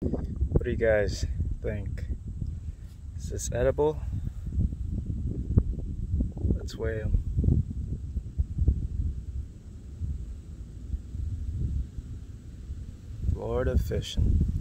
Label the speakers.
Speaker 1: What do you guys think? Is this edible? Let's weigh them. Florida fishing.